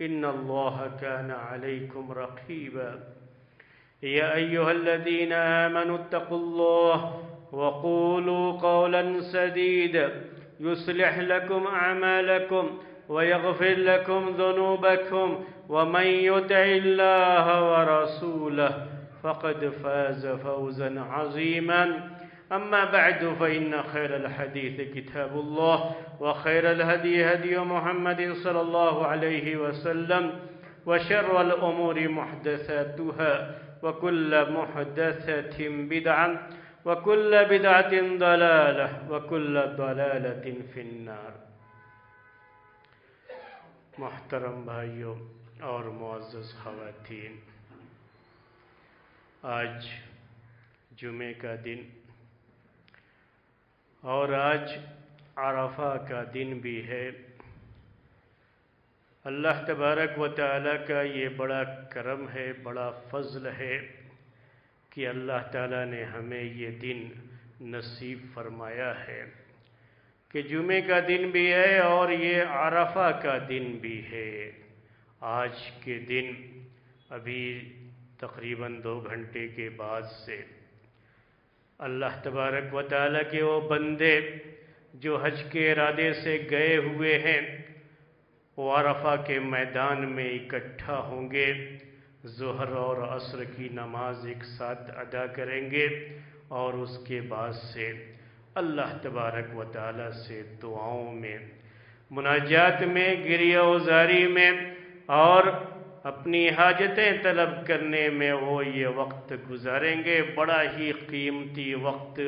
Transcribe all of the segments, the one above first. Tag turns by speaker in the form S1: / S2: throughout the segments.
S1: إن الله كان عليكم رقيبا. يا أيها الذين آمنوا اتقوا الله وقولوا قولا سديدا. يصلح لكم أعمالكم ويغفر لكم ذنوبكم ومن يطع الله ورسوله فقد فاز فوزا عظيما. أما بعد فإن خير الحديث كتاب الله وخير الهدي هدي محمد صلى الله عليه وسلم وشر الأمور محدثاتها وكل محدثة بدعة وكل بدعة ضلالة وكل ضلالة في النار. محترم بھائیوں اور معزز خواتین آج جمعے کا دن اور آج عرفہ کا دن بھی ہے۔ اللہ تبارک و تعالیٰ کا یہ بڑا کرم ہے، بڑا فضل ہے کہ اللہ تعالیٰ نے ہمیں یہ دن نصیب فرمایا ہے کہ جمعے کا دن بھی ہے اور یہ عرفہ کا دن بھی ہے۔ آج کے دن ابھی تقریباً دو گھنٹے کے بعد سے اللہ تبارک و تعالیٰ کے وہ بندے جو حج کے ارادے سے گئے ہوئے ہیں، وہ عرفہ کے میدان میں اکٹھا ہوں گے۔ ظہر اور عصر کی نماز ایک ساتھ ادا کریں گے اور اس کے بعد سے اللہ تبارک و تعالیٰ سے دعاؤں میں، مناجات میں، گریہ وزاری میں اور اپنی حاجتیں طلب کرنے میں وہ یہ وقت گزاریں گے، بڑا ہی قیمتی وقت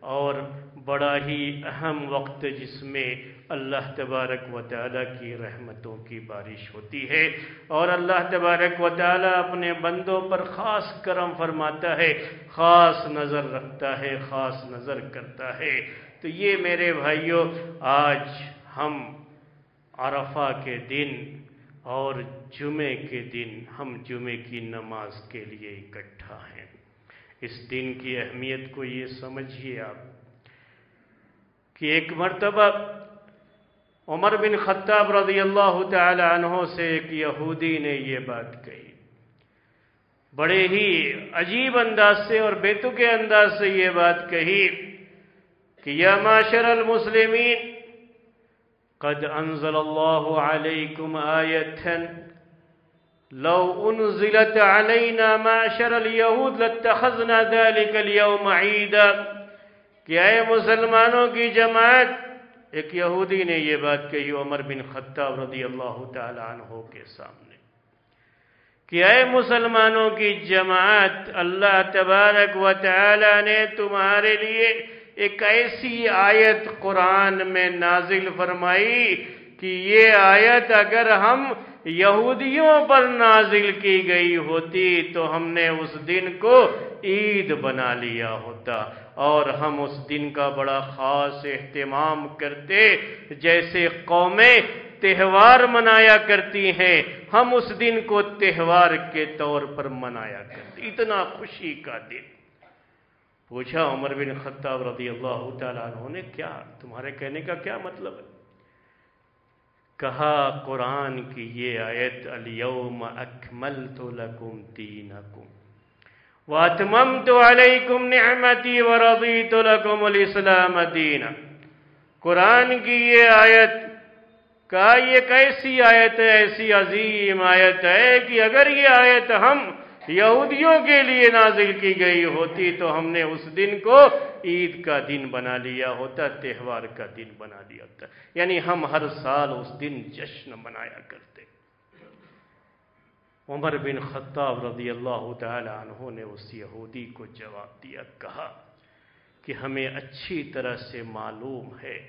S1: اور بڑا ہی اہم وقت جس میں اللہ تبارک و تعالیٰ کی رحمتوں کی بارش ہوتی ہے۔ اور اللہ تبارک و تعالیٰ اپنے بندوں پر خاص کرم فرماتا ہے، خاص نظر رکھتا ہے، خاص نظر کرتا ہے۔ تو یہ میرے بھائیوں آج ہم عرفہ کے دن اور جمعے کے دن ہم جمعے کی نماز کے لیے اکٹھا ہیں۔ اس دن کی اہمیت کو یہ سمجھیے آپ کہ ایک مرتبہ عمر بن خطاب رضی اللہ تعالی عنہ سے ایک یہودی نے یہ بات کہی۔ بڑے ہی عجیب انداز سے اور بیتو کے انداز سے یہ بات کہی کہ یا معاشر المسلمین، قد انزل الله عليكم آية لو انزلت علينا معشر اليهود لاتخذنا ذلك اليوم عيدا. کہ اے مسلمانوں کی جماعت، ایک یہودی نے یہ بات کہی، عمر بن خطاب رضی اللہ تعالی عنہ کے سامنے، کہ اے مسلمانوں کی جماعت، اللہ تبارک و تعالی نے تمہارے لیے ایک ایسی آیت قرآن میں نازل فرمائی کہ یہ آیت اگر ہم یہودیوں پر نازل کی گئی ہوتی تو ہم نے اس دن کو عید بنا لیا ہوتا اور ہم اس دن کا بڑا خاص اہتمام کرتے جیسے قومیں تہوار منایا کرتی ہیں، ہم اس دن کو تہوار کے طور پر منایا کرتے۔ اتنا خوشی کا دن۔ پوچھا عمر بن خطاب رضی اللہ تعالیٰ عنہ نے، کیا تمہارے کہنے کا کیا مطلب ہے؟ کہا قرآن کی یہ آیت، الیوم اکملت لکم دینکم. واتممت علیکم نعمتی ورضیت لکم الاسلام دینا. قرآن کی یہ آیت کہا یہ کیسی آیت ہے؟ ایسی عظیم آیت ہے کہ اگر یہ آیت ہم یہودیوں کے لیے نازل کی گئی ہوتی تو ہم نے اس دن کو عید کا دن بنا لیا ہوتا، تہوار کا دن بنا لیا ہوتا۔ یعنی ہم ہر سال اس دن جشن منایا کرتے۔ عمر بن خطاب رضی اللہ تعالی عنہ نے اس یہودی کو جواب دیا، کہا کہ ہمیں اچھی طرح سے معلوم ہے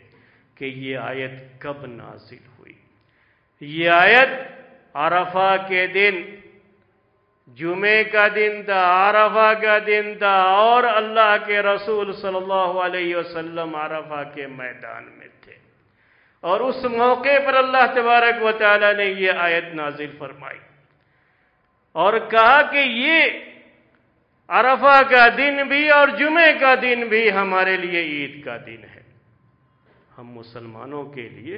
S1: کہ یہ آیت کب نازل ہوئی۔ یہ آیت عرفہ کے دن جمعے کا دن تھا، عرفہ کا دن تھا اور اللہ کے رسول صلی اللہ علیہ وسلم عرفہ کے میدان میں تھے۔ اور اس موقع پر اللہ تبارک و تعالی نے یہ آیت نازل فرمائی اور کہا کہ یہ عرفہ کا دن بھی اور جمعے کا دن بھی ہمارے لیے عید کا دن ہے۔ ہم مسلمانوں کے لیے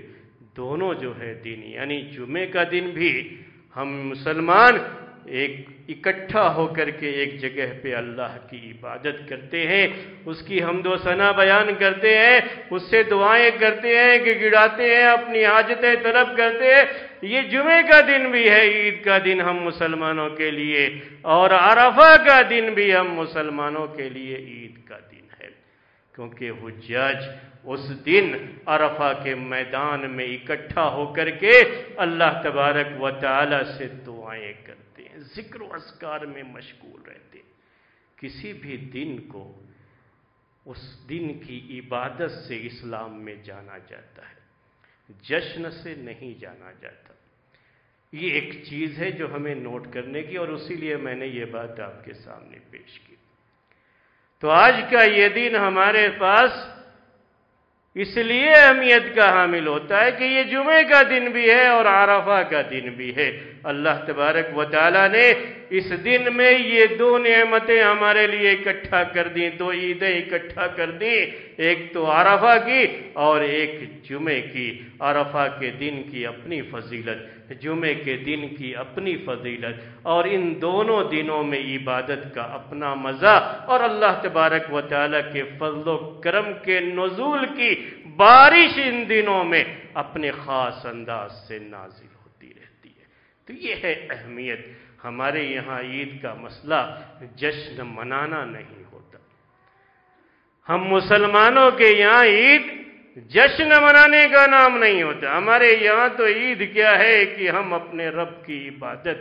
S1: دونوں جو ہے دن یعنی جمعے کا دن بھی ہم مسلمان ایک اکٹھا ہو کر کے ایک جگہ پہ اللہ کی عبادت کرتے ہیں، اس کی حمد و ثنا بیان کرتے ہیں، اس سے دعائیں کرتے ہیں کہ گڑاتے ہیں، اپنی حاجتیں طلب کرتے ہیں۔ یہ جمعے کا دن بھی ہے، عید کا دن ہم مسلمانوں کے لیے، اور عرفہ کا دن بھی ہم مسلمانوں کے لیے عید کا دن ہے۔ کیونکہ حجاج اس دن عرفہ کے میدان میں اکٹھا ہو کر کے اللہ تبارک و تعالی سے دعائیں کرتے ذکر و اذکار میں مشغول رہتے۔ کسی بھی دن کو اس دن کی عبادت سے اسلام میں جانا جاتا ہے۔ جشن سے نہیں جانا جاتا۔ یہ ایک چیز ہے جو ہمیں نوٹ کرنے کی اور اسی لیے میں نے یہ بات آپ کے سامنے پیش کی۔ تو آج کا یہ دن ہمارے پاس اس لیے اہمیت کا حامل ہوتا ہے کہ یہ جمعے کا دن بھی ہے اور عرفہ کا دن بھی ہے۔ اللہ تبارک و تعالی نے اس دن میں یہ دو نعمتیں ہمارے لیے اکٹھا کر دیں، دو عیدیں اکٹھا کر دیں، ایک تو عرفہ کی اور ایک جمعے کی۔ عرفہ کے دن کی اپنی فضیلت، جمعے کے دن کی اپنی فضیلت۔ اور ان دونوں دنوں میں عبادت کا اپنا مزہ اور اللہ تبارک و تعالیٰ کے فضل و کرم کے نزول کی بارش ان دنوں میں اپنے خاص انداز سے نازل تو یہ ہے اہمیت۔ ہمارے یہاں عید کا مسئلہ جشن منانا نہیں ہوتا۔ ہم مسلمانوں کے یہاں عید جشن منانے کا نام نہیں ہوتا۔ ہمارے یہاں تو عید کیا ہے کہ ہم اپنے رب کی عبادت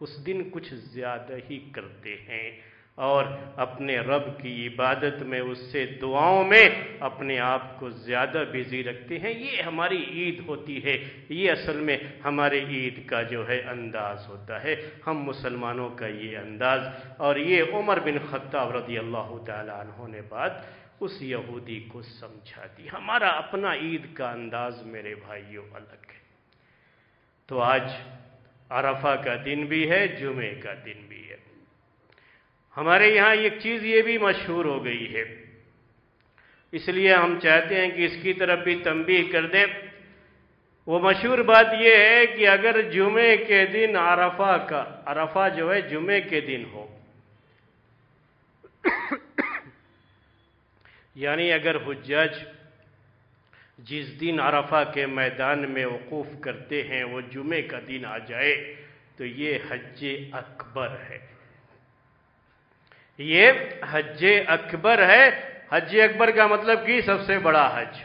S1: اس دن کچھ زیادہ ہی کرتے ہیں۔ اور اپنے رب کی عبادت میں اس سے دعاؤں میں اپنے آپ کو زیادہ بزی رکھتے ہیں۔ یہ ہماری عید ہوتی ہے۔ یہ اصل میں ہمارے عید کا جو ہے انداز ہوتا ہے۔ ہم مسلمانوں کا یہ انداز۔ اور یہ عمر بن خطاب رضی اللہ تعالیٰ عنہ نے بات اس یہودی کو سمجھا دی۔ ہمارا اپنا عید کا انداز میرے بھائیوں الگ ہے۔ تو آج عرفہ کا دن بھی ہے جمعے کا دن بھی ہمارے یہاں ایک چیز یہ بھی مشہور ہو گئی ہے۔ اس لیے ہم چاہتے ہیں کہ اس کی طرف بھی تنبیہ کر دیں۔ وہ مشہور بات یہ ہے کہ اگر جمعے کے دن عرفہ کا، عرفہ جو ہے جمعے کے دن ہو۔ یعنی اگر حجاج جس دن عرفہ کے میدان میں وقوف کرتے ہیں، وہ جمعے کا دن آ جائے، تو یہ حج اکبر ہے۔ یہ حج اکبر ہے۔ حج اکبر کا مطلب کہ سب سے بڑا حج۔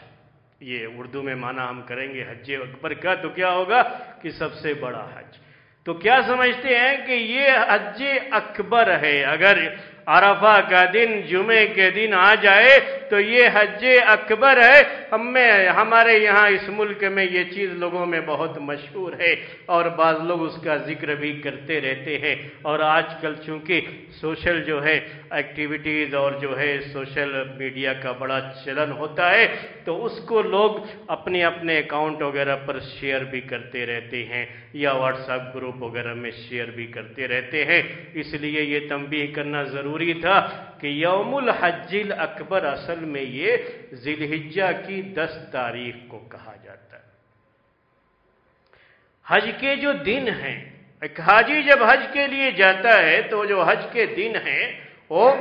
S1: یہ اردو میں مانا ہم کریں گے حج اکبر کا، تو کیا ہوگا کہ سب سے بڑا حج۔ تو کیا سمجھتے ہیں کہ یہ حج اکبر ہے؟ اگر عرفہ کا دن، جمعے کے دن آ جائے تو یہ حج اکبر ہے۔ ہم میں، ہمارے یہاں اس ملک میں یہ چیز لوگوں میں بہت مشہور ہے اور بعض لوگ اس کا ذکر بھی کرتے رہتے ہیں۔ اور آج کل چونکہ سوشل جو ہے ایکٹیویٹیز اور جو ہے، سوشل میڈیا کا بڑا چلن ہوتا ہے، تو اس کو لوگ اپنے اپنے اکاؤنٹ وغیرہ پر شیئر بھی کرتے رہتے ہیں یا واٹس ایپ گروپ وغیرہ میں شیئر بھی کرتے رہتے ہیں۔ اس لیے یہ تنبیہ کرنا ضروری تھا کہ یوم الحج الاکبر اصل میں یہ ذلحجہ کی دس تاریخ کو کہا جاتا ہے۔ حج کے جو دن ہیں، ایک حاجی جب حج کے لیے جاتا ہے تو جو حج کے دن ہیں، وہ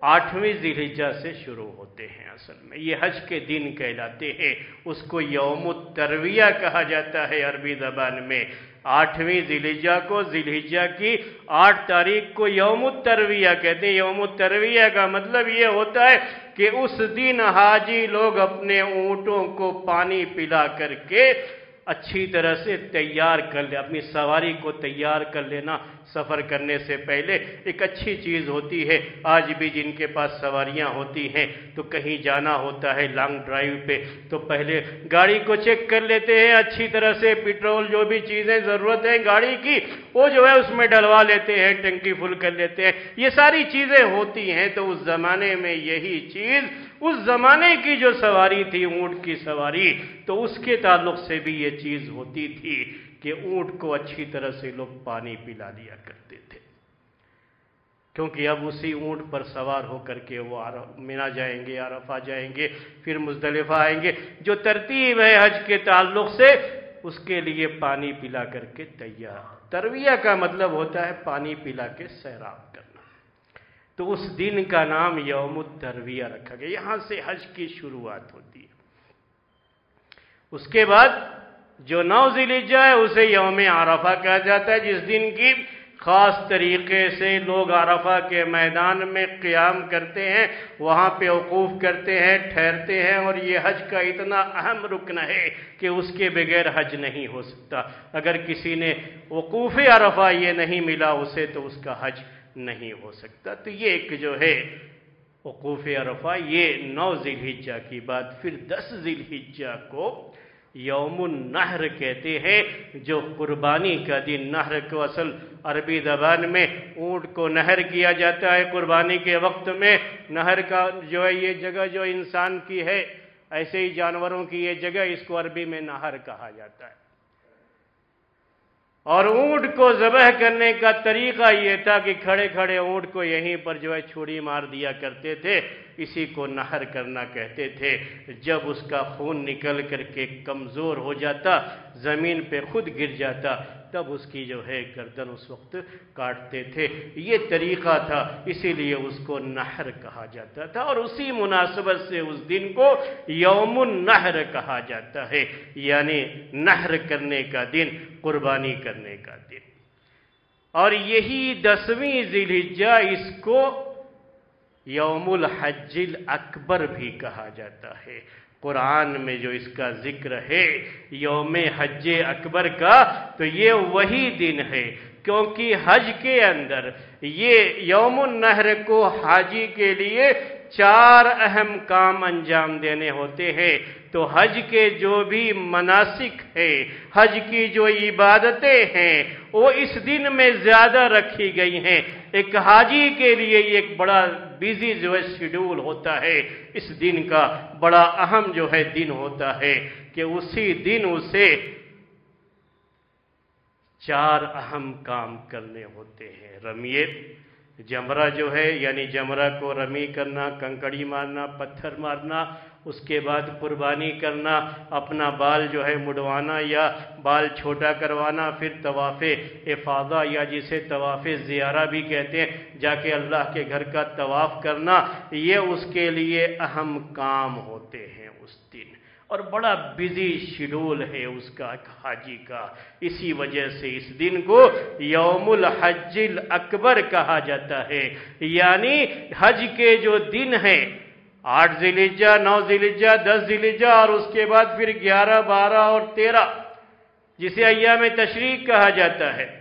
S1: آٹھویں ذیلحجہ سے شروع ہوتے ہیں اصل میں۔ یہ حج کے دن کہلاتے ہیں۔ اس کو یوم الترویہ کہا جاتا ہے عربی زبان میں۔ آٹھویں ذیلحجہ کو ذیلحجہ کی آٹھ تاریخ کو یوم الترویہ کہتے ہیں۔ یوم الترویہ کا مطلب یہ ہوتا ہے کہ اس دن حاجی لوگ اپنے اونٹوں کو پانی پلا کر کے اچھی طرح سے تیار کر لے، اپنی سواری کو تیار کر لینا سفر کرنے سے پہلے ایک اچھی چیز ہوتی ہے۔ آج بھی جن کے پاس سواریاں ہوتی ہیں، تو کہیں جانا ہوتا ہے لانگ ڈرائیو پہ۔ تو پہلے گاڑی کو چیک کر لیتے ہیں، اچھی طرح سے پیٹرول جو بھی چیزیں ضرورت ہیں گاڑی کی، وہ جو ہے اس میں ڈلوا لیتے ہیں، ٹنکی فل کر لیتے ہیں۔ یہ ساری چیزیں ہوتی ہیں، تو اس زمانے میں یہی چیز اس زمانے کی جو سواری تھی، اونٹ کی سواری، تو اس کے تعلق سے بھی یہ چیز ہوتی تھی کہ اونٹ کو اچھی طرح سے لوگ پانی پلا دیا کرتے تھے۔ کیونکہ اب اسی اونٹ پر سوار ہو کر کے وہ منا جائیں گے، عرفہ جائیں گے، پھر مزدلفہ آئیں گے۔ جو ترتیب ہے حج کے تعلق سے، اس کے لیے پانی پلا کر کے تیار۔ ترویہ کا مطلب ہوتا ہے پانی پلا کے سیراب کرنا۔ تو اس دن کا نام یوم الترویہ رکھا گیا۔ یہاں سے حج کی شروعات ہوتی ہے۔ اس کے بعد جو نو ذیلجہ ہے، اسے یوم عرفہ کہا جاتا ہے، جس دن کی خاص طریقے سے لوگ عرفہ کے میدان میں قیام کرتے ہیں، وہاں پہ وقوف کرتے ہیں، ٹھہرتے ہیں، اور یہ حج کا اتنا اہم رکن ہے کہ اس کے بغیر حج نہیں ہو سکتا۔ اگر کسی نے وقوف عرفہ یہ نہیں ملا اسے، تو اس کا حج نہیں ہو سکتا۔ تو یہ ایک جو ہے وقوف عرفہ، یہ نو ذیل کی بات، پھر دس ذیل کو یوم النہر کہتے ہیں، جو قربانی کا دن، نہر کو اصل عربی زبان میں اونٹ کو نہر کیا جاتا ہے قربانی کے وقت میں۔ نہر کا جو ہے، یہ جگہ جو انسان کی ہے، ایسے ہی جانوروں کی یہ جگہ، اس کو عربی میں نہر کہا جاتا ہے۔ اور اونٹ کو ذبح کرنے کا طریقہ یہ تھا کہ کھڑے کھڑے اونٹ کو یہیں پر جو ہے چھوڑی مار دیا کرتے تھے، اسی کو نہر کرنا کہتے تھے۔ جب اس کا خون نکل کر کے کمزور ہو جاتا، زمین پہ خود گر جاتا تب اس کی جو ہے گردن اس وقت کاٹتے تھے۔ یہ طریقہ تھا، اسی لیے اس کو نہر کہا جاتا تھا اور اسی مناسبت سے اس دن کو یوم النہر کہا جاتا ہے۔ یعنی نہر کرنے کا دن، قربانی کرنے کا دن۔ اور یہی دسویں ذیلحجہ اس کو یوم الحج الاکبر بھی کہا جاتا ہے۔ قرآن میں جو اس کا ذکر ہے، یوم حج اکبر کا، تو یہ وہی دن ہے۔ کیونکہ حج کے اندر یہ یوم النہر کو حاجی کے لیے چار اہم کام انجام دینے ہوتے ہیں۔ تو حج کے جو بھی مناسک ہے حج کی جو عبادتیں ہیں، وہ اس دن میں زیادہ رکھی گئی ہیں۔ ایک حاجی کے لیے یہ ایک بڑا بیزی جو ہے شیڈول ہوتا ہے۔ اس دن کا بڑا اہم جو ہے دن ہوتا ہے کہ اسی دن اسے چار اہم کام کرنے ہوتے ہیں۔ رمیت جمرہ جو ہے یعنی جمرہ کو رمی کرنا، کنکڑی مارنا، پتھر مارنا، اس کے بعد قربانی کرنا، اپنا بال جو ہے مڑوانا یا بال چھوٹا کروانا، پھر طواف افادہ یا جسے طواف زیارہ بھی کہتے ہیں، جا کے اللہ کے گھر کا طواف کرنا، یہ اس کے لیے اہم کام ہوتے ہیں اس دن۔ اور بڑا بزی شیڈول ہے اس کا حاجی کا۔ اسی وجہ سے اس دن کو یوم الحج الاکبر کہا جاتا ہے۔ یعنی حج کے جو دن ہیں، آٹھ ذیلجہ نو ذیلجہ دس ذیلجہ اور اس کے بعد پھر گیارہ، بارہ اور تیرہ، جسے ایام تشریق کہا جاتا ہے۔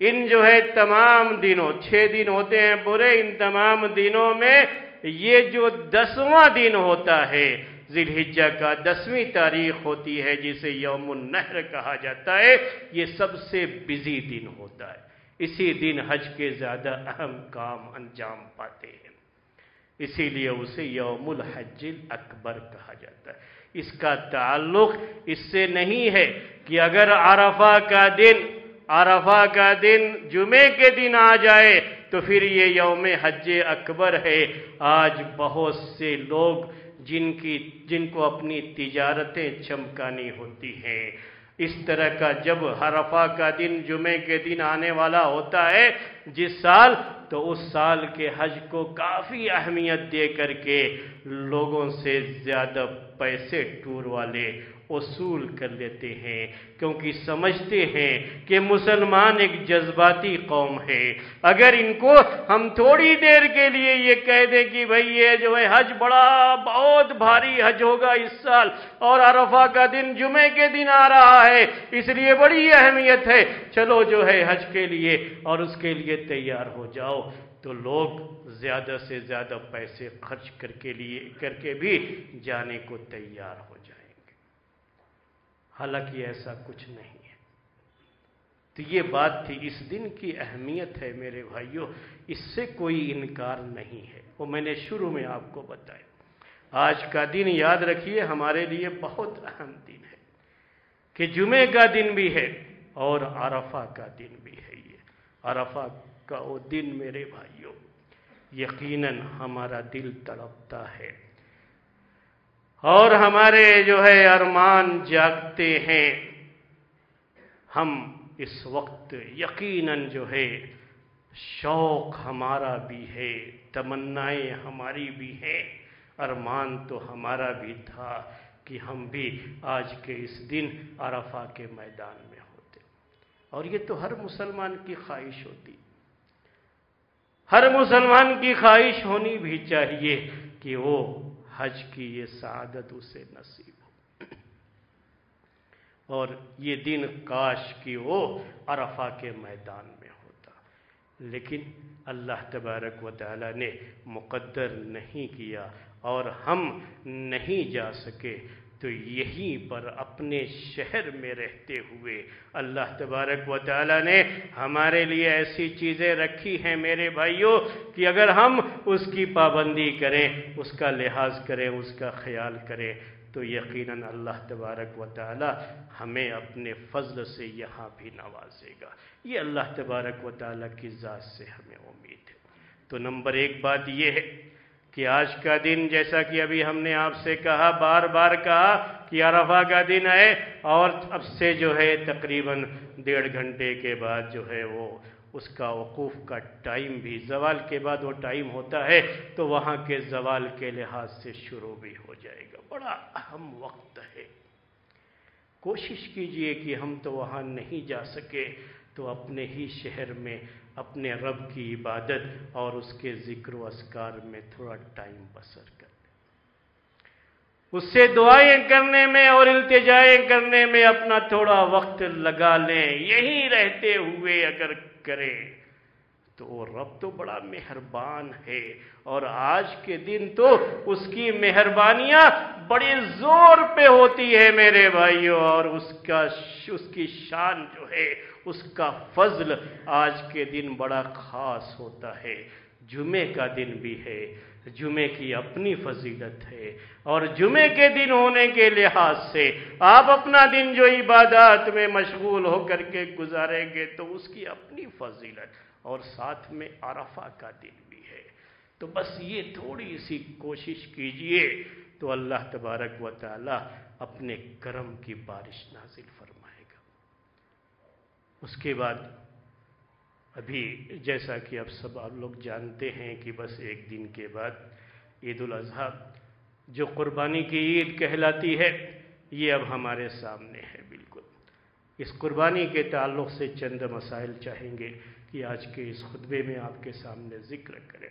S1: ان جو ہے تمام دنوں، چھ دن ہوتے ہیں پورے، ان تمام دنوں میں یہ جو دسواں دن ہوتا ہے ذیلحجہ کا دسویں تاریخ ہوتی ہے جسے یوم النہر کہا جاتا ہے، یہ سب سے بزی دن ہوتا ہے۔ اسی دن حج کے زیادہ اہم کام انجام پاتے ہیں۔ اسی لیے اسے یوم الحج اکبر کہا جاتا ہے۔ اس کا تعلق اس سے نہیں ہے کہ اگر عرفہ کا دن، عرفہ کا دن جمعے کے دن آ جائے تو پھر یہ یوم حج اکبر ہے۔ آج بہت سے لوگ جن کی جن کو اپنی تجارتیں چمکانی ہوتی ہیں۔ اس طرح کا جب حرفہ کا دن جمعے کے دن آنے والا ہوتا ہے جس سال، تو اس سال کے حج کو کافی اہمیت دے کر کے لوگوں سے زیادہ پیسے ٹور والے اصول کر لیتے ہیں، کیونکہ سمجھتے ہیں کہ مسلمان ایک جذباتی قوم ہے۔ اگر ان کو ہم تھوڑی دیر کے لیے یہ کہہ دیں کہ بھئی یہ جو ہے حج بڑا بہت بھاری حج ہوگا اس سال، اور عرفہ کا دن جمعے کے دن آ رہا ہے، اس لیے بڑی اہمیت ہے، چلو جو ہے حج کے لیے اور اس کے لیے تیار ہو جاؤ۔ تو لوگ زیادہ سے زیادہ پیسے خرچ کر کے لیے، کر کے بھی جانے کو تیار ہو۔ حالانکہ ایسا کچھ نہیں ہے۔ تو یہ بات تھی، اس دن کی اہمیت ہے میرے بھائیوں اس سے کوئی انکار نہیں ہے۔ وہ میں نے شروع میں آپ کو بتایا۔ آج کا دن یاد رکھیے، ہمارے لیے بہت اہم دن ہے۔ کہ جمعے کا دن بھی ہے اور عرفہ کا دن بھی ہے یہ۔ عرفہ کا وہ دن میرے بھائیوں یقیناً ہمارا دل تڑپتا ہے۔ اور ہمارے جو ہے ارمان جاگتے ہیں۔ ہم اس وقت یقیناً جو ہے شوق ہمارا بھی ہے، تمنائیں ہماری بھی ہیں۔ ارمان تو ہمارا بھی تھا کہ ہم بھی آج کے اس دن عرفہ کے میدان میں ہوتے۔ اور یہ تو ہر مسلمان کی خواہش ہوتی۔ ہر مسلمان کی خواہش ہونی بھی چاہیے کہ وہ حج کی یہ سعادت اسے نصیب ہو۔ اور یہ دن کاش کی وہ عرفہ کے میدان میں ہوتا۔ لیکن اللہ تبارک و تعالی نے مقدر نہیں کیا اور ہم نہیں جا سکے۔ تو یہیں پر اپنے شہر میں رہتے ہوئے اللہ تبارک و تعالی نے ہمارے لیے ایسی چیزیں رکھی ہیں میرے بھائیوں کہ اگر ہم اس کی پابندی کریں، اس کا لحاظ کریں، اس کا خیال کریں، تو یقیناً اللہ تبارک و تعالی ہمیں اپنے فضل سے یہاں بھی نوازے گا۔ یہ اللہ تبارک و تعالی کی ذات سے ہمیں امید ہے۔ تو نمبر ایک بات یہ ہے کہ آج کا دن جیسا کہ ابھی ہم نے آپ سے کہا، بار بار کہا کہ عرفہ کا دن ہے اور اب سے جو ہے تقریباً ڈیڑھ گھنٹے کے بعد جو ہے وہ اس کا وقوف کا ٹائم بھی، زوال کے بعد وہ ٹائم ہوتا ہے تو وہاں کے زوال کے لحاظ سے شروع بھی ہو جائے گا۔ بڑا اہم وقت ہے۔ کوشش کیجیے کہ ہم تو وہاں نہیں جا سکے تو اپنے ہی شہر میں اپنے رب کی عبادت اور اس کے ذکر و اسکار میں تھوڑا ٹائم بسر کر اس سے دعائیں کرنے میں اور التجائیں کرنے میں اپنا تھوڑا وقت لگا لیں۔ یہی رہتے ہوئے اگر کریں تو وہ رب تو بڑا مہربان ہے۔ اور آج کے دن تو اس کی مہربانیاں بڑے زور پہ ہوتی ہے میرے بھائیوں اور اس کا، اس کی شان جو ہے اس کا فضل آج کے دن بڑا خاص ہوتا ہے۔ جمعے کا دن بھی ہے۔ جمعے کی اپنی فضیلت ہے۔ اور جمعے کے دن ہونے کے لحاظ سے آپ اپنا دن جو عبادات میں مشغول ہو کر کے گزاریں گے تو اس کی اپنی فضیلت اور ساتھ میں عرفہ کا دن بھی ہے۔ تو بس یہ تھوڑی سی کوشش کیجیے تو اللہ تبارک و تعالی اپنے کرم کی بارش نازل فرمائے۔ اس کے بعد ابھی جیسا کہ اب سب آپ لوگ جانتے ہیں کہ بس ایک دن کے بعد عید الاضحیٰ جو قربانی کی عید کہلاتی ہے، یہ اب ہمارے سامنے ہے بالکل۔ اس قربانی کے تعلق سے چند مسائل چاہیں گے کہ آج کے اس خطبے میں آپ کے سامنے ذکر کریں۔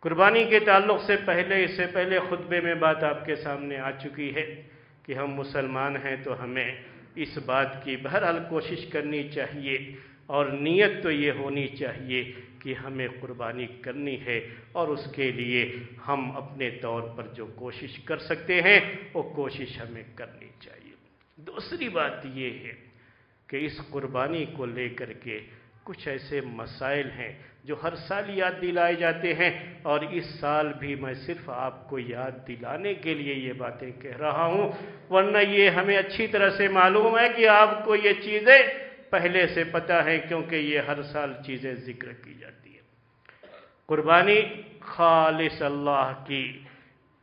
S1: قربانی کے تعلق سے پہلے، اس سے پہلے خطبے میں بات آپ کے سامنے آ چکی ہے کہ ہم مسلمان ہیں تو ہمیں اس بات کی بہرحال کوشش کرنی چاہیے اور نیت تو یہ ہونی چاہیے کہ ہمیں قربانی کرنی ہے اور اس کے لیے ہم اپنے طور پر جو کوشش کر سکتے ہیں، وہ کوشش ہمیں کرنی چاہیے۔ دوسری بات یہ ہے کہ اس قربانی کو لے کر کے کچھ ایسے مسائل ہیں جو ہر سال یاد دلائے جاتے ہیں اور اس سال بھی میں صرف آپ کو یاد دلانے کے لیے یہ باتیں کہہ رہا ہوں۔ ورنہ یہ ہمیں اچھی طرح سے معلوم ہے کہ آپ کو یہ چیزیں پہلے سے پتہ ہے کیونکہ یہ ہر سال چیزیں ذکر کی جاتی ہیں۔ قربانی خالص اللہ کی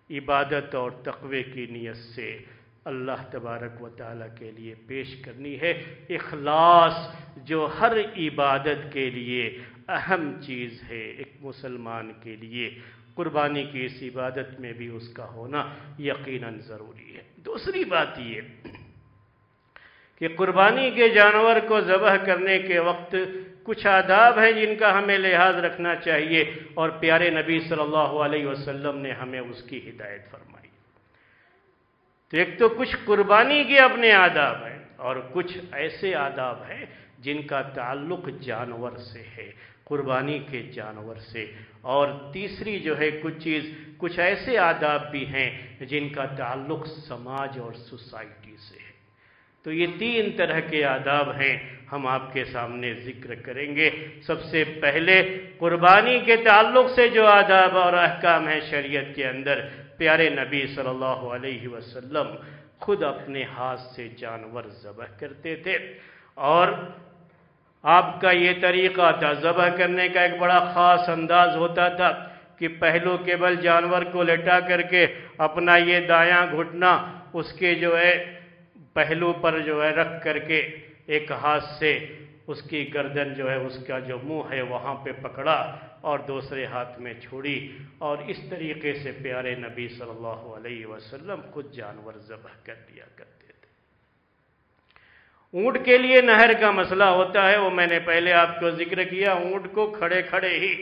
S1: عبادت اور تقوی کی نیت سے اللہ تبارک و تعالیٰ کے لیے پیش کرنی ہے۔ اخلاص جو ہر عبادت کے لیے اہم چیز ہے ایک مسلمان کے لیے قربانی کی اس عبادت میں بھی اس کا ہونا یقیناً ضروری ہے۔ دوسری بات یہ کہ قربانی کے جانور کو ذبح کرنے کے وقت کچھ آداب ہیں جن کا ہمیں لحاظ رکھنا چاہیے اور پیارے نبی صلی اللہ علیہ وسلم نے ہمیں اس کی ہدایت فرمائی۔ تو ایک تو کچھ قربانی کے اپنے آداب ہیں اور کچھ ایسے آداب ہیں جن کا تعلق جانور سے ہے۔ قربانی کے جانور سے۔ اور تیسری جو ہے، کچھ چیز، کچھ ایسے آداب بھی ہیں جن کا تعلق سماج اور سوسائٹی سے ہے۔ تو یہ تین طرح کے آداب ہیں، ہم آپ کے سامنے ذکر کریں گے۔ سب سے پہلے، قربانی کے تعلق سے جو آداب اور احکام ہیں شریعت کے اندر، پیارے نبی صلی اللہ علیہ وسلم خود اپنے ہاتھ سے جانور ذبح کرتے تھے۔ اور آپ کا یہ طریقہ تھا۔ ذبح کرنے کا ایک بڑا خاص انداز ہوتا تھا کہ پہلو کے بل جانور کو لٹا کر کے اپنا یہ دایاں گھٹنا اس کے جو ہے پہلو پر جو ہے رکھ کر کے ایک ہاتھ سے اس کی گردن جو ہے اس کا جو منہ ہے وہاں پہ پکڑا اور دوسرے ہاتھ میں چھوڑی اور اس طریقے سے پیارے نبی صلی اللہ علیہ وسلم خود جانور ذبح کر دیا کرتے۔ اونٹ کے لیے نہر کا مسئلہ ہوتا ہے، وہ میں نے پہلے آپ کو ذکر کیا، اونٹ کو کھڑے کھڑے ہی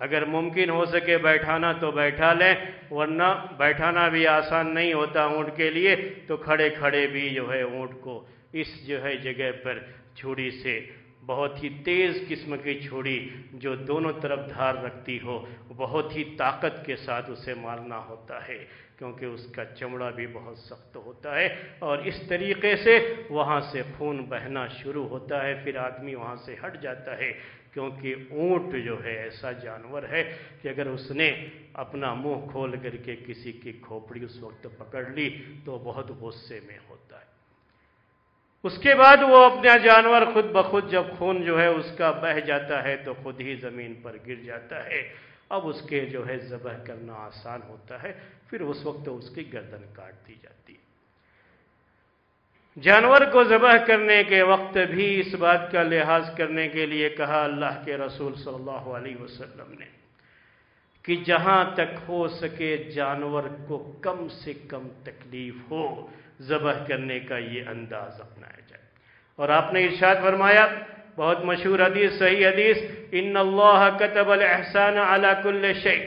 S1: اگر ممکن ہو سکے بیٹھانا تو بیٹھا لیں، ورنہ بیٹھانا بھی آسان نہیں ہوتا اونٹ کے لیے، تو کھڑے کھڑے بھی جو ہے اونٹ کو اس جو ہے جگہ پر چھڑی سے بہت ہی تیز قسم کی چھڑی جو دونوں طرف دھار رکھتی ہو، بہت ہی طاقت کے ساتھ اسے مارنا ہوتا ہے۔ کیونکہ اس کا چمڑا بھی بہت سخت ہوتا ہے اور اس طریقے سے وہاں سے خون بہنا شروع ہوتا ہے، پھر آدمی وہاں سے ہٹ جاتا ہے۔ کیونکہ اونٹ جو ہے ایسا جانور ہے کہ اگر اس نے اپنا منہ کھول کر کے کسی کی کھوپڑی اس وقت پکڑ لی تو بہت غصے میں ہوتا ہے۔ اس کے بعد وہ اپنا جانور خود بخود جب خون جو ہے اس کا بہ جاتا ہے تو خود ہی زمین پر گر جاتا ہے۔ اب اس کے جو ہے ذبح کرنا آسان ہوتا ہے، پھر اس وقت اس کی گردن کاٹ دی جاتی ہے۔ جانور کو ذبح کرنے کے وقت بھی اس بات کا لحاظ کرنے کے لیے کہا اللہ کے رسول صلی اللہ علیہ وسلم نے کہ جہاں تک ہو سکے جانور کو کم سے کم تکلیف ہو، ذبح کرنے کا یہ انداز اپنایا جائے۔ اور آپ نے ارشاد فرمایا بہت مشہور حدیث، صحیح حدیث، ان اللہ کتب الاحسان علی کل شیء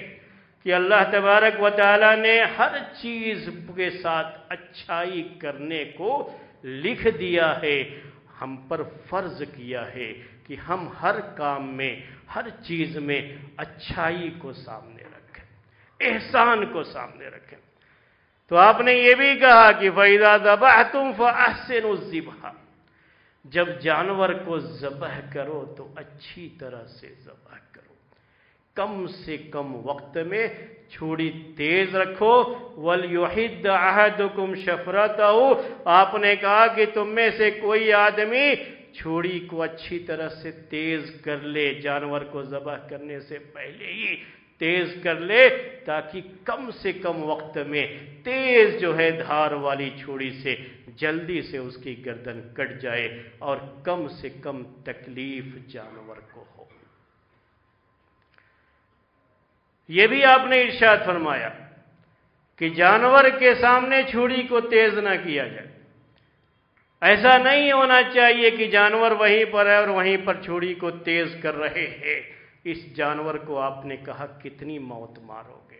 S1: کہ اللہ تبارک و تعالی نے ہر چیز کے ساتھ اچھائی کرنے کو لکھ دیا ہے، ہم پر فرض کیا ہے کہ ہم ہر کام میں، ہر چیز میں اچھائی کو سامنے رکھیں، احسان کو سامنے رکھیں۔ تو آپ نے یہ بھی کہا کہ فَإِذَا ذَبَحْتُمْ فَأَحْسِنُوا الزِّبْحَ جب جانور کو ذبح کرو تو اچھی طرح سے ذبح کرو۔ کم سے کم وقت میں چھوڑی تیز رکھو۔ وَلْيُحِدَّ عَهَدُكُمْ شَفْرَتَهُ۔ آپ نے کہا کہ تم میں سے کوئی آدمی چھوڑی کو اچھی طرح سے تیز کر لے۔ جانور کو ذبح کرنے سے پہلے ہی تیز کر لے تاکہ کم سے کم وقت میں تیز جو ہے دھار والی چھوڑی سے جلدی سے اس کی گردن کٹ جائے اور کم سے کم تکلیف جانور کو ہو۔ یہ بھی آپ نے ارشاد فرمایا کہ جانور کے سامنے چھوڑی کو تیز نہ کیا جائے۔ ایسا نہیں ہونا چاہیے کہ جانور وہیں پر ہے اور وہیں پر چھوڑی کو تیز کر رہے ہیں۔ اس جانور کو آپ نے کہا کتنی موت مارو گے؟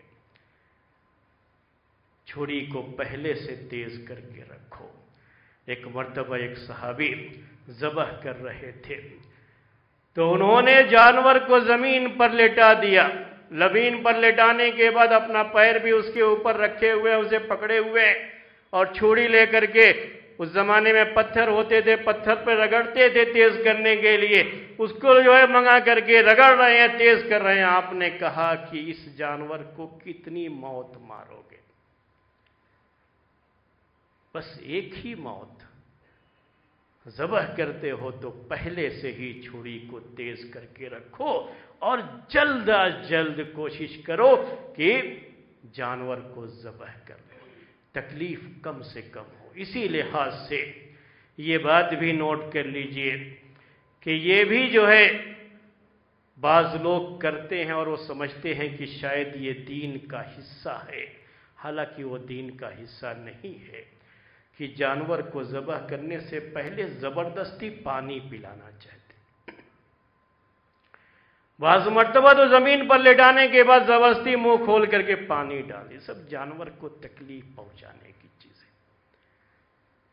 S1: چھڑی کو پہلے سے تیز کر کے رکھو۔ ایک مرتبہ ایک صحابی ذبح کر رہے تھے۔ تو انہوں نے جانور کو زمین پر لٹا دیا۔ لبین پر لٹانے کے بعد اپنا پیر بھی اس کے اوپر رکھے ہوئے اسے پکڑے ہوئے اور چھوڑی لے کر کے اس زمانے میں پتھر ہوتے تھے، پتھر پہ رگڑتے تھے تیز کرنے کے لیے۔ اس کو جو ہے منگا کر کے رگڑ رہے ہیں، تیز کر رہے ہیں۔ آپ نے کہا کہ اس جانور کو کتنی موت مارو گے؟ بس ایک ہی موت۔ ذبح کرتے ہو تو پہلے سے ہی چھڑی کو تیز کر کے رکھو اور جلد از جلد کوشش کرو کہ جانور کو ذبح کر لو۔ تکلیف کم سے کم ہو۔ اسی لحاظ سے یہ بات بھی نوٹ کر لیجیے کہ یہ بھی جو ہے بعض لوگ کرتے ہیں اور وہ سمجھتے ہیں کہ شاید یہ دین کا حصہ ہے، حالانکہ وہ دین کا حصہ نہیں ہے۔ کہ جانور کو ذبح کرنے سے پہلے زبردستی پانی پلانا چاہتے۔ بعض مرتبہ تو زمین پر لٹانے کے بعد زبردستی منہ کھول کر کے پانی ڈالے۔ سب جانور کو تکلیف پہنچانے کی چیزیں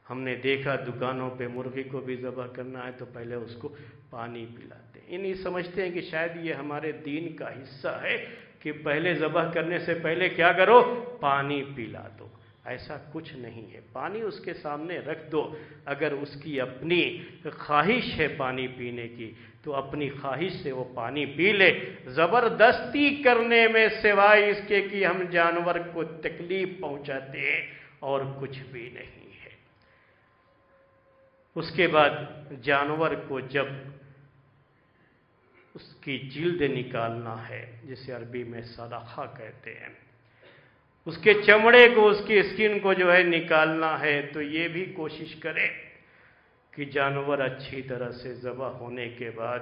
S1: ہم نے دیکھا دکانوں پہ مرغی کو بھی ذبح کرنا ہے تو پہلے اس کو پانی پلاتے ہیں۔ انہیں سمجھتے ہیں کہ شاید یہ ہمارے دین کا حصہ ہے کہ پہلے ذبح کرنے سے پہلے کیا کرو؟ پانی پلا دو۔ ایسا کچھ نہیں ہے۔ پانی اس کے سامنے رکھ دو۔ اگر اس کی اپنی خواہش ہے پانی پینے کی، تو اپنی خواہش سے وہ پانی پی لے۔ زبردستی کرنے میں سوائے اس کے کہ ہم جانور کو تکلیف پہنچاتے ہیں اور کچھ بھی نہیں۔ اس کے بعد جانور کو جب اس کی جلد نکالنا ہے، جسے عربی میں صدقہ کہتے ہیں۔ اس کے چمڑے کو، اس کی اسکن کو جو ہے نکالنا ہے، تو یہ بھی کوشش کرے کہ جانور اچھی طرح سے ذبح ہونے کے بعد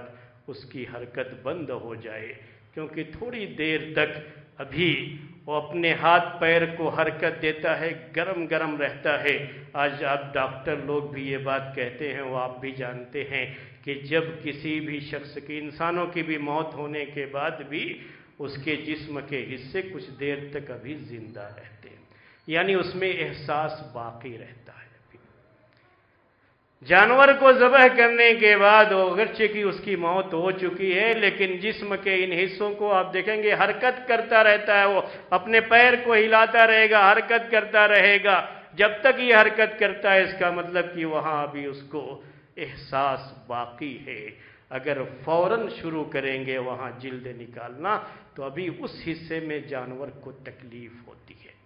S1: اس کی حرکت بند ہو جائے، کیونکہ تھوڑی دیر تک ابھی وہ اپنے ہاتھ پیر کو حرکت دیتا ہے، گرم گرم رہتا ہے۔ آج آپ ڈاکٹر لوگ بھی یہ بات کہتے ہیں، وہ آپ بھی جانتے ہیں کہ جب کسی بھی شخص کی، انسانوں کی بھی موت ہونے کے بعد بھی اس کے جسم کے حصے کچھ دیر تک ابھی زندہ رہتے ہیں۔ یعنی اس میں احساس باقی رہتا ہے۔ جانور کو ذبح کرنے کے بعد اگرچہ کی اس کی موت ہو چکی ہے، لیکن جسم کے ان حصوں کو آپ دیکھیں گے، حرکت کرتا رہتا ہے، وہ اپنے پیر کو ہلاتا رہے گا، حرکت کرتا رہے گا۔ جب تک یہ حرکت کرتا ہے، اس کا مطلب کہ وہاں ابھی اس کو احساس باقی ہے۔ اگر فوراً شروع کریں گے وہاں جلد نکالنا، تو ابھی اس حصے میں جانور کو تکلیف ہوتی ہے۔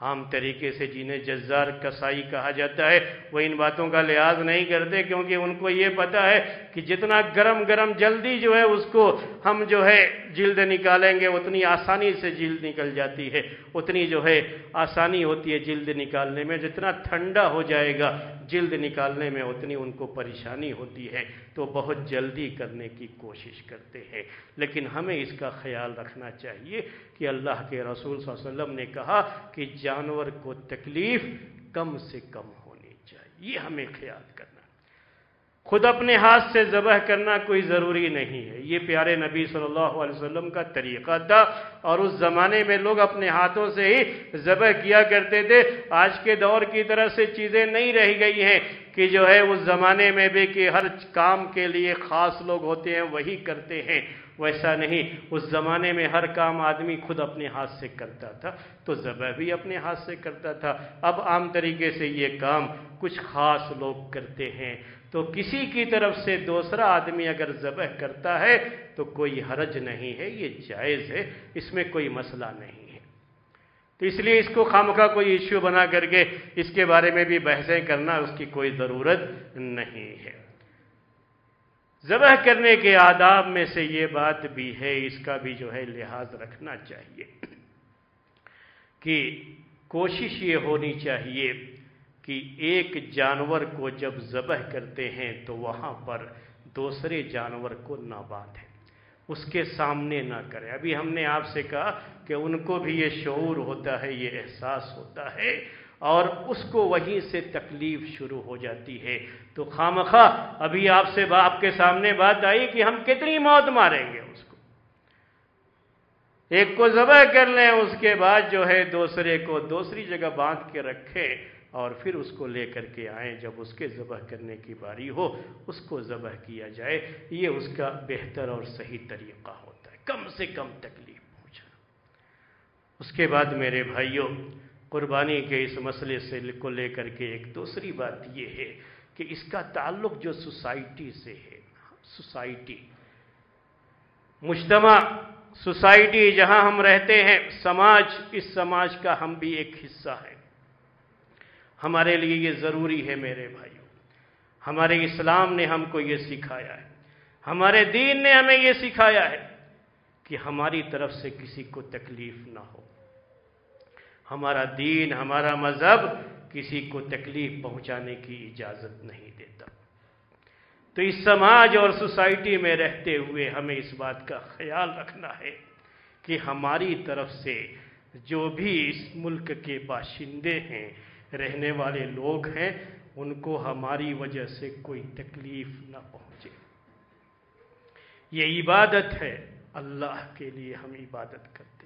S1: عام طریقے سے جنہیں جزار کسائی کہا جاتا ہے، وہ ان باتوں کا لحاظ نہیں کرتے کیونکہ ان کو یہ پتا ہے کہ جتنا گرم گرم جلدی جو ہے اس کو ہم جو ہے جلد نکالیں گے، اتنی آسانی سے جلد نکل جاتی ہے۔ اتنی جو ہے آسانی ہوتی ہے جلد نکالنے میں، جتنا ٹھنڈا ہو جائے گا جلد نکالنے میں اتنی ان کو پریشانی ہوتی ہے تو بہت جلدی کرنے کی کوشش کرتے ہیں۔ لیکن ہمیں اس کا خیال رکھنا چاہیے کہ اللہ کے رسول صلی اللہ علیہ وسلم نے کہا کہ جانور کو تکلیف کم سے کم ہونی چاہیے۔ یہ ہمیں خیال کرنا خود اپنے ہاتھ سے ذبح کرنا کوئی ضروری نہیں ہے۔ یہ پیارے نبی صلی اللہ علیہ وسلم کا طریقہ تھا اور اس زمانے میں لوگ اپنے ہاتھوں سے ہی ذبح کیا کرتے تھے۔ آج کے دور کی طرح سے چیزیں نہیں رہ گئی ہیں کہ جو ہے اس زمانے میں بھی کہ ہر کام کے لیے خاص لوگ ہوتے ہیں، وہی کرتے ہیں۔ ویسا نہیں، اس زمانے میں ہر کام آدمی خود اپنے ہاتھ سے کرتا تھا، تو ذبح بھی اپنے ہاتھ سے کرتا تھا۔ اب عام طریقے سے یہ کام کچھ خاص لوگ کرتے ہیں۔ تو کسی کی طرف سے دوسرا آدمی اگر ذبح کرتا ہے، تو کوئی حرج نہیں ہے، یہ جائز ہے، اس میں کوئی مسئلہ نہیں ہے۔ تو اس لیے اس کو خامخواہ کوئی ایشو بنا کر کے اس کے بارے میں بھی بحثیں کرنا اس کی کوئی ضرورت نہیں ہے۔ ذبح کرنے کے آداب میں سے یہ بات بھی ہے، اس کا بھی جو ہے لحاظ رکھنا چاہیے کہ کوشش یہ ہونی چاہیے کہ ایک جانور کو جب ذبح کرتے ہیں تو وہاں پر دوسرے جانور کو نہ باندھیں، اس کے سامنے نہ کریں۔ ابھی ہم نے آپ سے کہا کہ ان کو بھی یہ شعور ہوتا ہے، یہ احساس ہوتا ہے اور اس کو وہیں سے تکلیف شروع ہو جاتی ہے۔ تو خامخواہ ابھی آپ سے آپ کے سامنے بات آئی کہ ہم کتنی موت ماریں گے اس کو۔ ایک کو ذبح کر لیں، اس کے بعد جو ہے دوسرے کو دوسری جگہ باندھ کے رکھے اور پھر اس کو لے کر کے آئیں۔ جب اس کے ذبح کرنے کی باری ہو، اس کو ذبح کیا جائے۔ یہ اس کا بہتر اور صحیح طریقہ ہوتا ہے۔ کم سے کم تکلیف پہنچانا اس کے بعد میرے بھائیوں قربانی کے اس مسئلے سے کو لے کر کے ایک دوسری بات یہ ہے کہ اس کا تعلق جو سوسائٹی سے ہے، سوسائٹی۔ مجتمع، سوسائٹی جہاں ہم رہتے ہیں، سماج، اس سماج کا ہم بھی ایک حصہ ہے ہمارے لیے یہ ضروری ہے میرے بھائیوں ہمارے اسلام نے ہم کو یہ سکھایا ہے۔ ہمارے دین نے ہمیں یہ سکھایا ہے کہ ہماری طرف سے کسی کو تکلیف نہ ہو۔ ہمارا دین، ہمارا مذہب کسی کو تکلیف پہنچانے کی اجازت نہیں دیتا۔ تو اس سماج اور سوسائٹی میں رہتے ہوئے ہمیں اس بات کا خیال رکھنا ہے کہ ہماری طرف سے جو بھی اس ملک کے باشندے ہیں، رہنے والے لوگ ہیں، ان کو ہماری وجہ سے کوئی تکلیف نہ پہنچے۔ یہ عبادت ہے، اللہ کے لیے ہم عبادت کرتے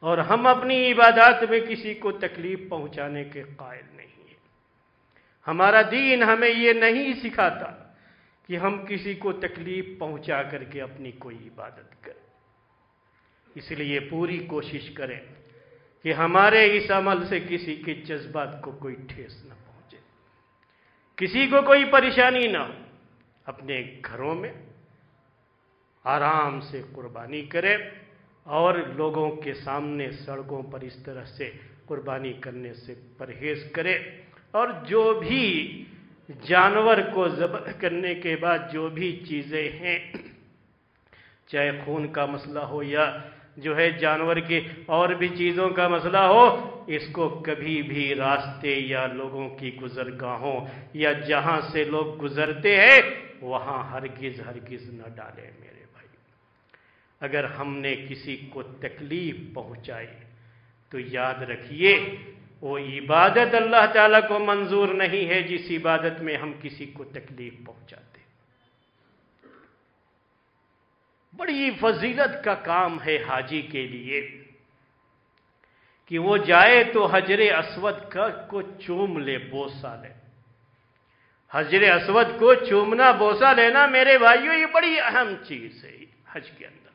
S1: اور ہم اپنی عبادات میں کسی کو تکلیف پہنچانے کے قائل نہیں ہیں۔ ہمارا دین ہمیں یہ نہیں سکھاتا کہ ہم کسی کو تکلیف پہنچا کر کے اپنی کوئی عبادت کریں۔ اس لیے پوری کوشش کریں کہ ہمارے اس عمل سے کسی کے جذبات کو کوئی ٹھیس نہ پہنچے۔ کسی کو کوئی پریشانی نہ ہو۔ اپنے گھروں میں آرام سے قربانی کرے اور لوگوں کے سامنے سڑکوں پر اس طرح سے قربانی کرنے سے پرہیز کرے اور جو بھی جانور کو ذبح کرنے کے بعد جو بھی چیزیں ہیں، چاہے خون کا مسئلہ ہو یا جو ہے جانور کے اور بھی چیزوں کا مسئلہ ہو، اس کو کبھی بھی راستے یا لوگوں کی گزرگاہوں یا جہاں سے لوگ گزرتے ہیں، وہاں ہرگز ہرگز نہ ڈالے میرے اگر ہم نے کسی کو تکلیف پہنچائی، تو یاد رکھیے، وہ عبادت اللہ تعالیٰ کو منظور نہیں ہے جس عبادت میں ہم کسی کو تکلیف پہنچاتے۔ بڑی فضیلت کا کام ہے حاجی کے لیے کہ وہ جائے تو حجر اسود کا کو چوم لے بوسا لے۔ حجر اسود کو چومنا بوسا لینا میرے بھائیوں یہ بڑی اہم چیز ہے حج کے اندر۔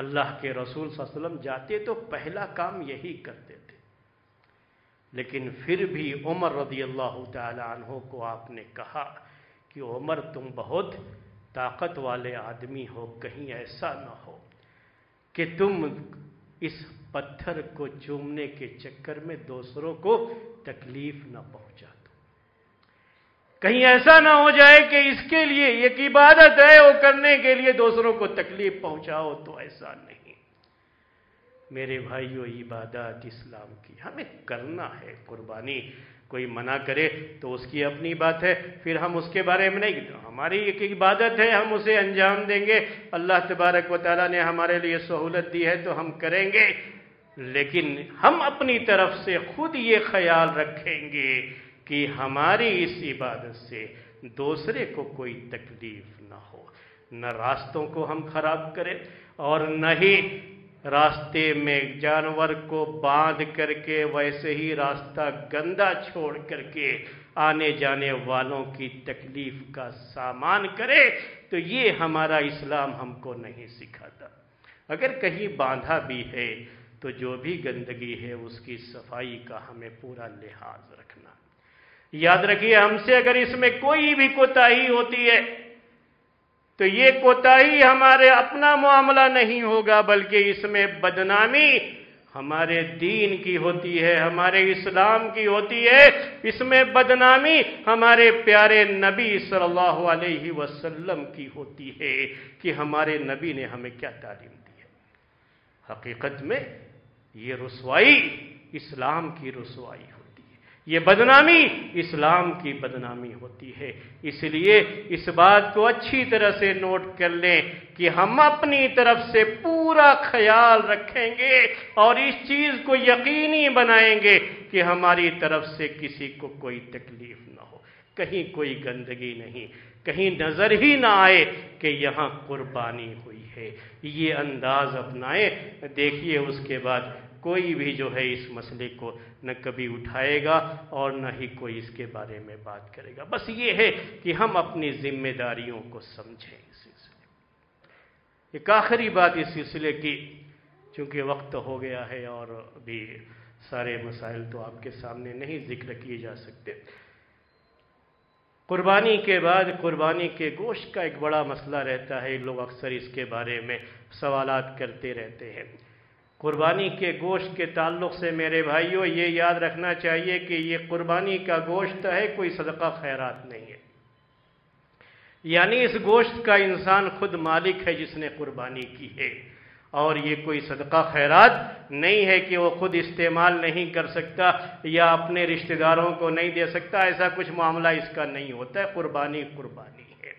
S1: اللہ کے رسول صلی اللہ علیہ وسلم جاتے تو پہلا کام یہی کرتے تھے۔ لیکن پھر بھی عمر رضی اللہ تعالی عنہ کو آپ نے کہا کہ عمر تم بہت طاقت والے آدمی ہو، کہیں ایسا نہ ہو کہ تم اس پتھر کو چومنے کے چکر میں دوسروں کو تکلیف نہ پہنچا۔ کہیں ایسا نہ ہو جائے کہ اس کے لیے ایک عبادت ہے وہ کرنے کے لیے دوسروں کو تکلیف پہنچاؤ، تو ایسا نہیں۔ میرے بھائیو عبادت اسلام کی ہمیں کرنا ہے، قربانی۔ کوئی منع کرے تو اس کی اپنی بات ہے، پھر ہم اس کے بارے میں نہیں۔ ہماری ایک عبادت ہے، ہم اسے انجام دیں گے۔ اللہ تبارک و تعالیٰ نے ہمارے لیے سہولت دی ہے تو ہم کریں گے۔ لیکن ہم اپنی طرف سے خود یہ خیال رکھیں گے۔ کہ ہماری اس عبادت سے دوسرے کو کوئی تکلیف نہ ہو۔ نہ راستوں کو ہم خراب کریں اور نہ ہی راستے میں جانور کو باندھ کر کے ویسے ہی راستہ گندا چھوڑ کر کے آنے جانے والوں کی تکلیف کا سامان کرے تو یہ ہمارا اسلام ہم کو نہیں سکھاتا۔ اگر کہیں باندھا بھی ہے تو جو بھی گندگی ہے اس کی صفائی کا ہمیں پورا لحاظ رکھنا۔ یاد رکھیے، ہم سے اگر اس میں کوئی بھی کوتاہی ہوتی ہے، تو یہ کوتاہی ہمارے اپنا معاملہ نہیں ہوگا، بلکہ اس میں بدنامی ہمارے دین کی ہوتی ہے، ہمارے اسلام کی ہوتی ہے۔ اس میں بدنامی ہمارے پیارے نبی صلی اللہ علیہ وسلم کی ہوتی ہے کہ ہمارے نبی نے ہمیں کیا تعلیم دی ہے۔ حقیقت میں یہ رسوائی اسلام کی رسوائی ہو۔ یہ بدنامی اسلام کی بدنامی ہوتی ہے۔ اس لیے اس بات کو اچھی طرح سے نوٹ کر لیں کہ ہم اپنی طرف سے پورا خیال رکھیں گے اور اس چیز کو یقینی بنائیں گے کہ ہماری طرف سے کسی کو کوئی تکلیف نہ ہو۔ کہیں کوئی گندگی نہیں، کہیں نظر ہی نہ آئے کہ یہاں قربانی ہوئی ہے۔ یہ انداز اپنائیں۔ دیکھیے اس کے بعد کوئی بھی جو ہے اس مسئلے کو نہ کبھی اٹھائے گا اور نہ ہی کوئی اس کے بارے میں بات کرے گا۔ بس یہ ہے کہ ہم اپنی ذمہ داریوں کو سمجھیں اس سلسلے ایک آخری بات اس سلسلے کی، چونکہ وقت ہو گیا ہے اور بھی سارے مسائل تو آپ کے سامنے نہیں ذکر کیے جا سکتے۔ قربانی کے بعد، قربانی کے گوشت کا ایک بڑا مسئلہ رہتا ہے۔ لوگ اکثر اس کے بارے میں سوالات کرتے رہتے ہیں۔ قربانی کے گوشت کے تعلق سے میرے بھائیوں یہ یاد رکھنا چاہیے کہ یہ قربانی کا گوشت ہے، کوئی صدقہ خیرات نہیں ہے۔ یعنی اس گوشت کا انسان خود مالک ہے جس نے قربانی کی ہے۔ اور یہ کوئی صدقہ خیرات نہیں ہے کہ وہ خود استعمال نہیں کر سکتا یا اپنے رشتہ داروں کو نہیں دے سکتا، ایسا کچھ معاملہ اس کا نہیں ہوتا ہے۔ قربانی قربانی ہے۔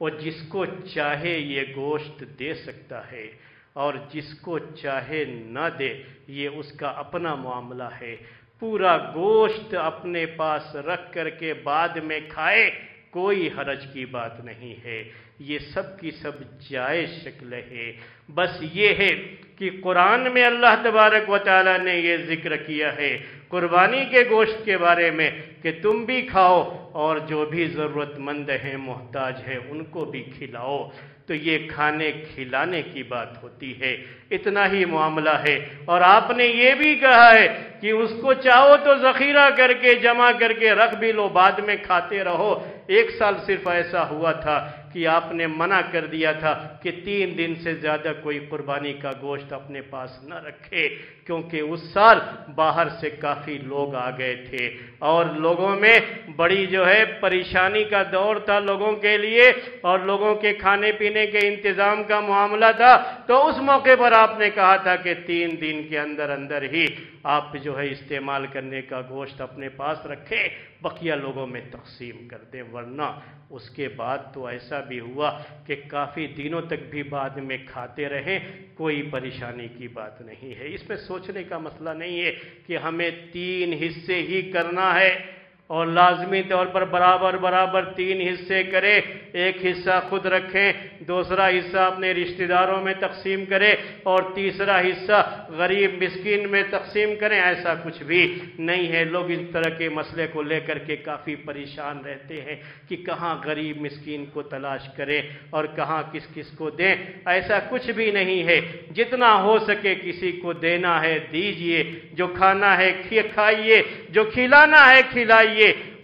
S1: وہ جس کو چاہے یہ گوشت دے سکتا ہے۔ اور جس کو چاہے نہ دے، یہ اس کا اپنا معاملہ ہے۔ پورا گوشت اپنے پاس رکھ کر کے بعد میں کھائے، کوئی حرج کی بات نہیں ہے۔ یہ سب کی سب جائز شکل ہے۔ بس یہ ہے کہ قرآن میں اللہ تبارک و تعالی نے یہ ذکر کیا ہے قربانی کے گوشت کے بارے میں کہ تم بھی کھاؤ اور جو بھی ضرورت مند ہیں، محتاج ہیں، ان کو بھی کھلاؤ۔ تو یہ کھانے کھلانے کی بات ہوتی ہے۔ اتنا ہی معاملہ ہے۔ اور آپ نے یہ بھی کہا ہے کہ اس کو چاہو تو ذخیرہ کر کے، جمع کر کے رکھ بھی لو، بعد میں کھاتے رہو۔ ایک سال صرف ایسا ہوا تھا کہ آپ نے منع کر دیا تھا کہ تین دن سے زیادہ کوئی قربانی کا گوشت اپنے پاس نہ رکھے۔ کیونکہ اس سال باہر سے کافی لوگ آ گئے تھے۔ اور لوگوں میں بڑی جو ہے پریشانی کا دور تھا لوگوں کے لیے، اور لوگوں کے کھانے پینے کے انتظام کا معاملہ تھا۔ تو اس موقع پر آپ نے کہا تھا کہ تین دن کے اندر اندر ہی آپ جو ہے استعمال کرنے کا گوشت اپنے پاس رکھیں، بقیہ لوگوں میں تقسیم کر دیں۔ ورنہ اس کے بعد تو ایسا بھی ہوا کہ کافی دنوں تک بھی بعد میں کھاتے رہیں، کوئی پریشانی کی بات نہیں ہے۔ اس میں سوچنے کا مسئلہ نہیں ہے کہ ہمیں تین حصے ہی کرنا ہے۔ اور لازمی طور پر برابر برابر تین حصے کرے، ایک حصہ خود رکھیں دوسرا حصہ اپنے رشتہ داروں میں تقسیم کرے اور تیسرا حصہ غریب مسکین میں تقسیم کریں ایسا کچھ بھی نہیں ہے۔ لوگ اس طرح کے مسئلے کو لے کر کے کافی پریشان رہتے ہیں کہ کہاں غریب مسکین کو تلاش کریں اور کہاں کس کس کو دیں۔ ایسا کچھ بھی نہیں ہے۔ جتنا ہو سکے کسی کو دینا ہے، دیجیے۔ جو کھانا ہے کھائیے، جو کھلانا ہے کھلائیے۔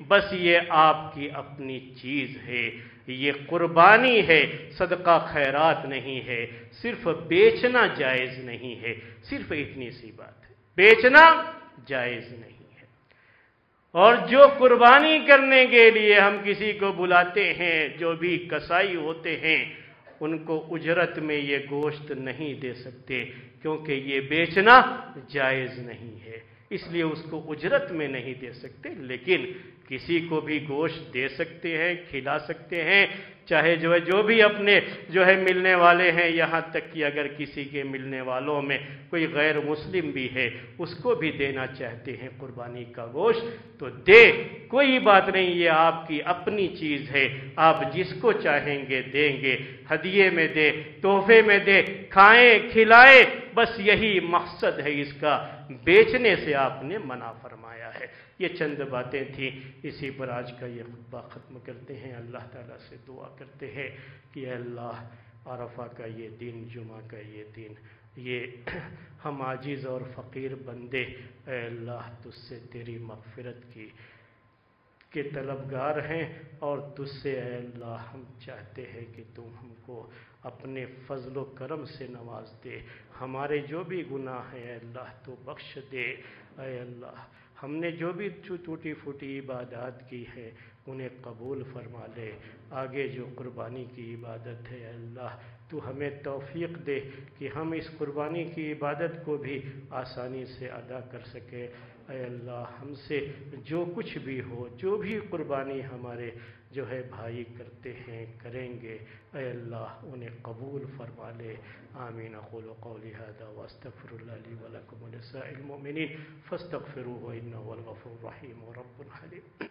S1: بس یہ آپ کی اپنی چیز ہے۔ یہ قربانی ہے۔ صدقہ خیرات نہیں ہے۔ صرف بیچنا جائز نہیں ہے۔ صرف اتنی سی بات ہے۔ بیچنا جائز نہیں ہے۔ اور جو قربانی کرنے کے لیے ہم کسی کو بلاتے ہیں، جو بھی کسائی ہوتے ہیں، ان کو اجرت میں یہ گوشت نہیں دے سکتے، کیونکہ یہ بیچنا جائز نہیں ہے۔ اس لیے اس کو اجرت میں نہیں دے سکتے، لیکن کسی کو بھی گوشت دے سکتے ہیں، کھلا سکتے ہیں، چاہے جو ہے، جو بھی اپنے جو ہے ملنے والے ہیں، یہاں تک کہ اگر کسی کے ملنے والوں میں کوئی غیر مسلم بھی ہے، اس کو بھی دینا چاہتے ہیں قربانی کا گوشت۔ تو دے، کوئی بات نہیں، یہ آپ کی اپنی چیز ہے۔ آپ جس کو چاہیں گے، دیں گے۔ ہدیے میں دے، تحفے میں دے، کھائیں، کھلائیں۔ بس یہی مقصد ہے اس کا، بیچنے سے آپ نے منع فرمایا ہے۔ یہ چند باتیں تھیں۔ اسی پر آج کا یہ خطبہ ختم کرتے ہیں۔ اللہ تعالیٰ سے دعا کرتے ہیں کہ اللہ، عرفہ کا یہ دن، جمعہ کا یہ دن، یہ ہم عاجز اور فقیر بندے، اے اللہ، تجھ سے تیری مغفرت کی، کے طلبگار ہیں اور تجھ سے اے اللہ، ہم چاہتے ہیں کہ تم ہم کو اپنے فضل و کرم سے نواز دے۔ ہمارے جو بھی گناہ ہیں، اے اللہ تو بخش دے۔ اے اللہ، ہم نے جو بھی ٹوٹی پھوٹی عبادات کی ہے انہیں قبول فرما لے۔ آگے جو قربانی کی عبادت ہے اللہ، تو ہمیں توفیق دے کہ ہم اس قربانی کی عبادت کو بھی آسانی سے ادا کر سکے اے اللہ، ہم سے جو کچھ بھی ہو، جو بھی قربانی ہمارے جو ہے بھائی کرتے ہیں، کریں گے۔ اے اللہ، انہیں قبول فرما لے۔ آمین۔ اقول قولی هذا واستغفر الله لي ولكم ولسائر المؤمنين فاستغفروه، انه هو الغفور الرحيم ورب الحليم